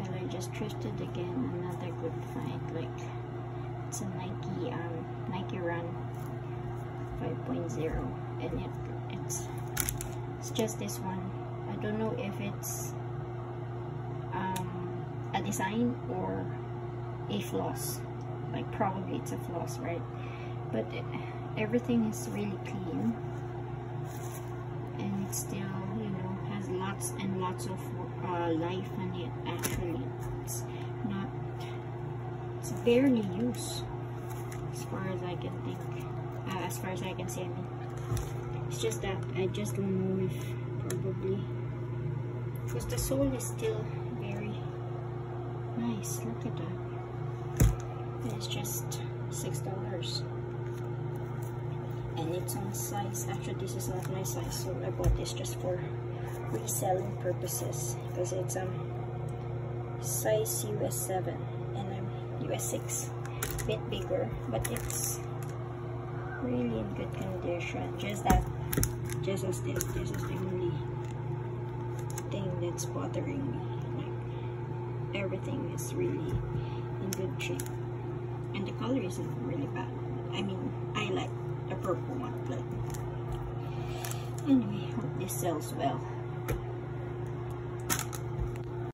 Well, I just thrifted again. Another good find. Like it's a Nike um Nike Run 5.0, and it it's it's just this one. I don't know if it's um a design or a floss. Like probably it's a floss, right? But everything is really clean, and it's still lots and lots of uh, life in it actually. It's not it's barely used as far as I can think uh, as far as I can see I mean. It's just that I just don't know if probably because the sole is still very nice. Look at that. It's just six dollars it's on size actually this is not my size so I bought this just for reselling purposes because it's um size US 7 and I'm US 6 a bit bigger but it's really in good condition. Just that just as this this is the only thing that's bothering me like everything is really in good shape. And the color isn't really bad. I mean I like the purple one but anyway hope this sells well